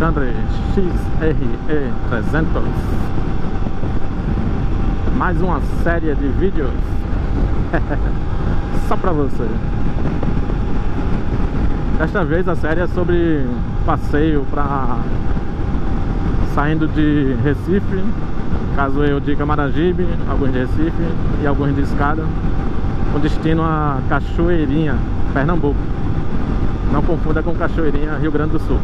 Alexandre XRE 300 Mais uma série de vídeos. Só pra você. Desta vez a série é sobre passeio pra Saindo de Recife Caso eu de Camaragibe, alguns de Recife e alguns de Escada Com destino a Cachoeirinha, Pernambuco. Não confunda com Cachoeirinha, Rio Grande do Sul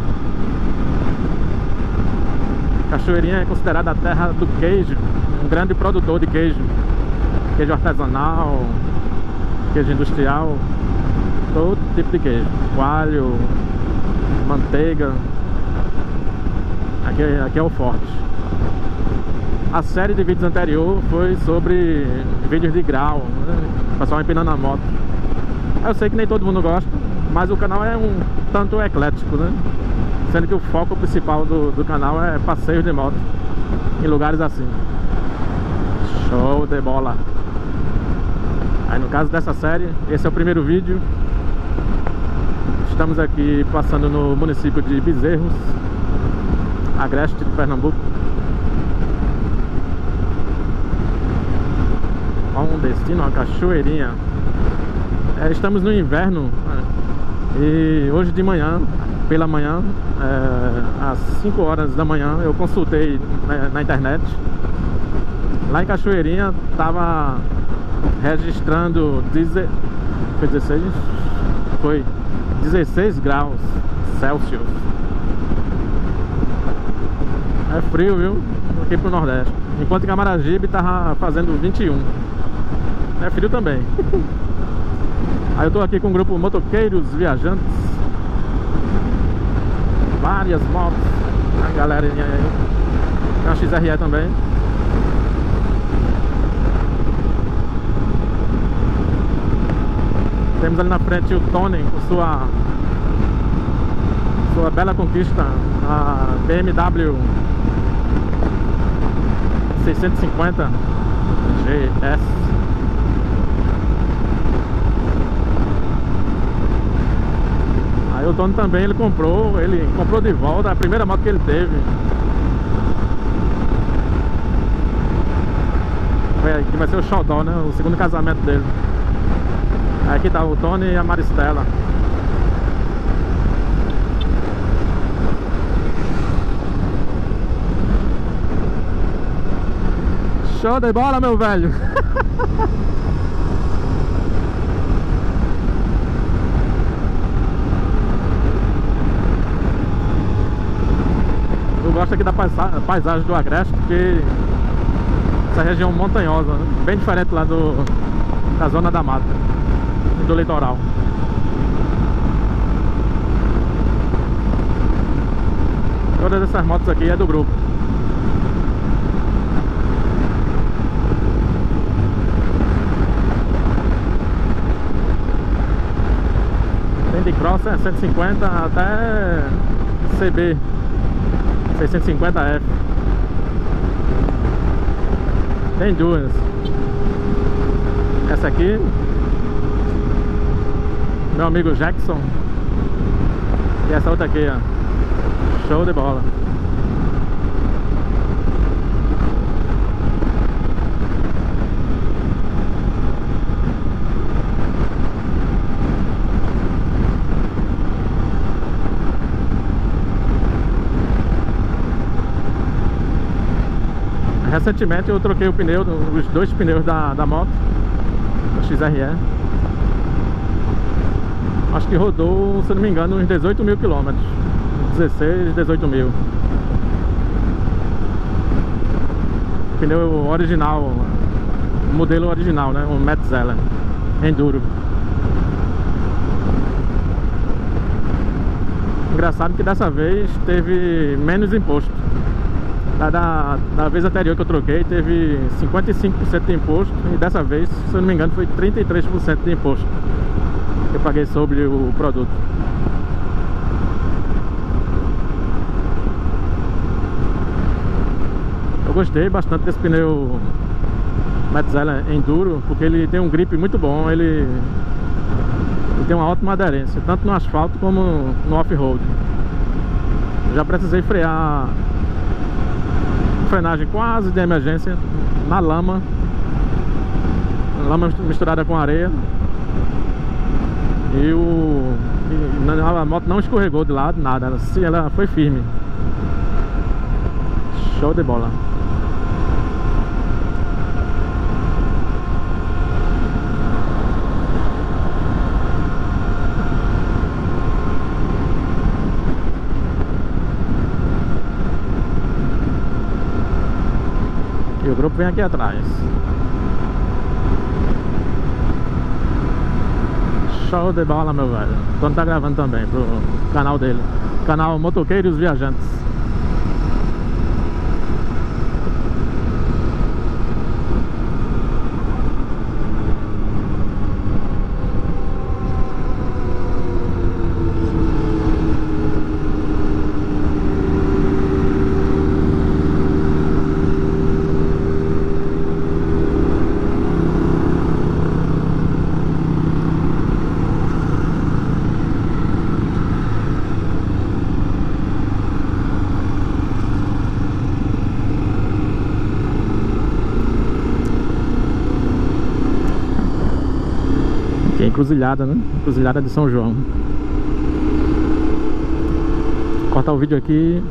Cachoeirinha é considerada a terra do queijo, um grande produtor de queijo. Queijo artesanal, queijo industrial, todo tipo de queijo. Coalho, manteiga. Aqui, aqui é o forte. A série de vídeos anterior foi sobre vídeos de grau, né? o empinando a moto. Eu sei que nem todo mundo gosta, mas o canal é um tanto eclético, né? Sendo que o foco principal do, do canal é passeios de moto Em lugares assim. Show de bola. Aí no caso dessa série, esse é o primeiro vídeo. Estamos aqui passando no município de Bezerros Agreste de Pernambuco. Um destino, uma cachoeirinha. É, Estamos no inverno né? E hoje de manhã pela manhã, é, às 5 horas da manhã, eu consultei na, na internet. Lá em Cachoeirinha tava registrando deze... foi 16? Foi 16 graus Celsius. É frio, viu? Aqui pro Nordeste. Enquanto em Camaragibe tava fazendo 21. É frio também. Aí eu tô aqui com o grupo Motoqueiros Viajantes várias motos A galerinha aí. Tem uma XRE também. Temos ali na frente o Tony com sua Sua bela conquista A BMW 650 GS Aí o dono também, ele comprou, ele comprou de volta a primeira moto que ele teve. Aqui vai ser o xodó, né? O segundo casamento dele. Aqui tá o Tony e a Maristela. Show de bola, meu velho! gosto aqui da paisagem do Agreste, porque essa região montanhosa, né? bem diferente lá do, da zona da mata, do litoral. Todas essas motos aqui é do grupo. Tem de cross é 150 até CB 650F Tem duas. Essa aqui Meu amigo Jackson. E essa outra aqui, ó. Show de bola recentemente eu troquei o pneu, os dois pneus da, da moto da XRE acho que rodou, se não me engano, uns 18 mil quilômetros. 16, 18 mil. Pneu original modelo original, né, o Metzeler Enduro. Engraçado que dessa vez teve menos imposto da, da, da, vez anterior que eu troquei teve 55% de imposto e dessa vez, se eu não me engano, foi 33% de imposto que eu paguei sobre o produto. Eu gostei bastante desse pneu Metzeler Enduro porque ele tem um grip muito bom, ele, ele tem uma ótima aderência, tanto no asfalto como no off-road. Já precisei frear Frenagem quase de emergência Na lama. Lama misturada com areia. E o a moto não escorregou de lado, nada. Ela foi firme. Show de bola E o grupo vem aqui atrás. Show de bola, meu velho. Então tá gravando também pro canal dele. Canal Motoqueiros Viajantes encruzilhada, né? Encruzilhada de São João. Vou cortar o vídeo aqui.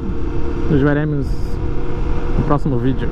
Nos veremos no próximo vídeo.